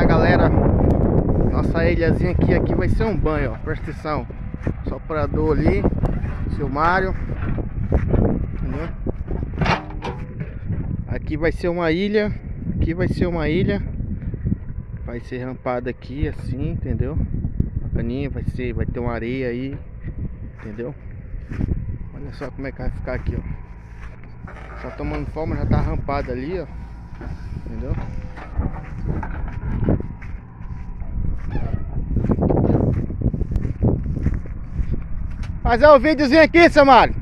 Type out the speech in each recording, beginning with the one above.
lá galera Nossa ilhazinha aqui, aqui vai ser um banho, ó Presta atenção Soprador ali Seu Mário Entendeu? Aqui vai ser uma ilha Aqui vai ser uma ilha Vai ser rampada aqui assim, entendeu? Bacaninha, vai ser, vai ter uma areia aí Entendeu? Olha só como é que vai ficar aqui, ó Só tomando forma, já tá rampada ali, ó Entendeu? Fazer o um videozinho aqui, seu Mário.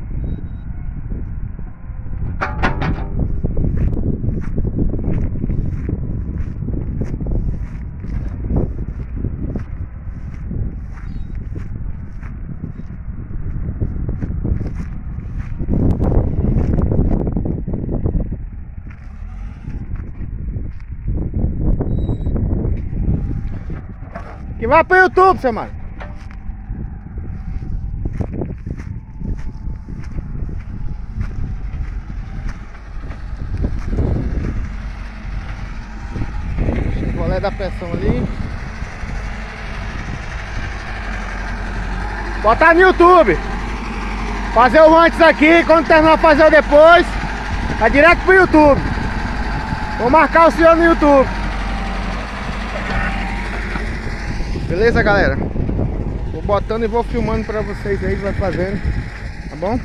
Que vai pro YouTube, seu Colé da pressão ali. Botar no YouTube. Fazer o antes aqui, quando terminar fazer o depois, vai direto pro YouTube. Vou marcar o senhor no YouTube. Beleza, galera? Vou botando e vou filmando pra vocês aí, vai fazendo, tá bom?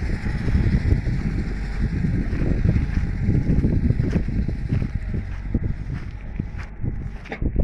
Okay.